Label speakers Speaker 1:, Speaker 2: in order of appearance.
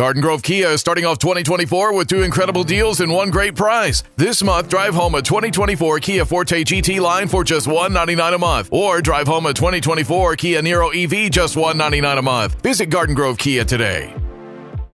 Speaker 1: Garden Grove Kia is starting off 2024 with two incredible deals and one great prize. This month, drive home a 2024 Kia Forte GT line for just $199 a month, or drive home a 2024 Kia Niro EV just $199 a month. Visit Garden Grove Kia today.